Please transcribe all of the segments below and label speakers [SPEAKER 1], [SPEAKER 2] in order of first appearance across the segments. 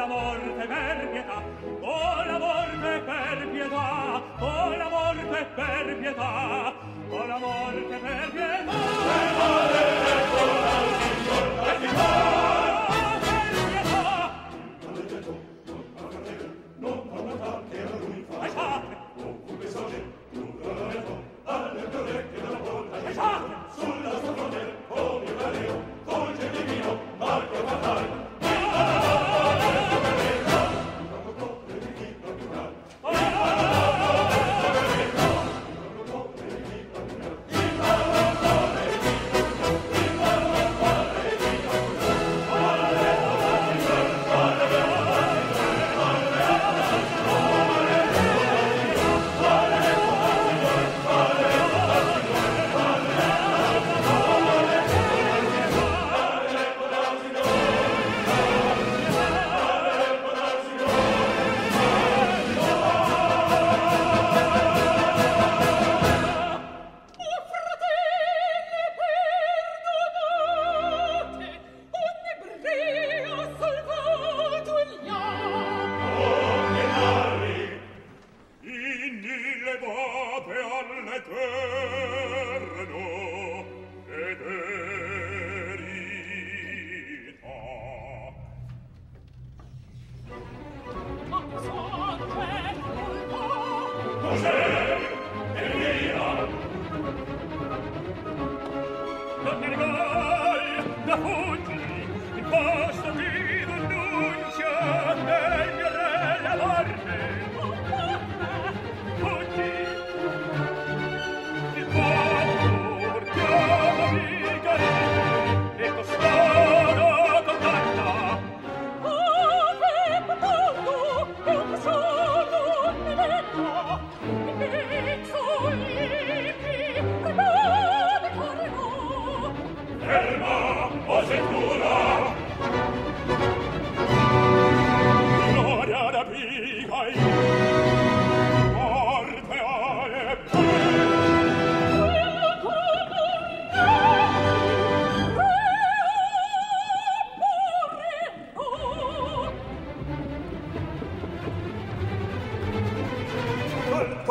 [SPEAKER 1] la morte per pietà, oh la morte per pietà, oh la morte per pietà, oh la morte per pietà. Per morte per pietà,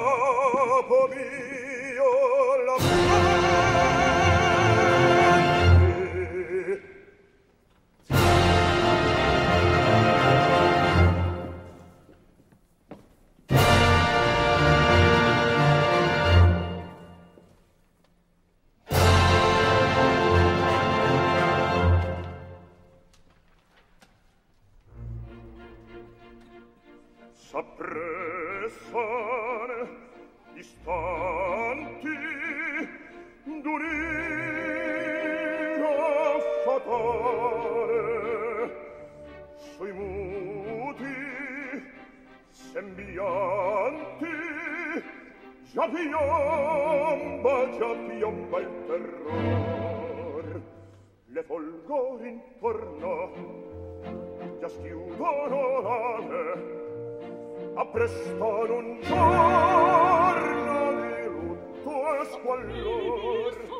[SPEAKER 2] capo mio la prende S'appressa istanti d'unire fatale sui muti sembianti già piomba già piomba il terror. Le folgori intorno già schiudono l'ale appresto un giorno squallor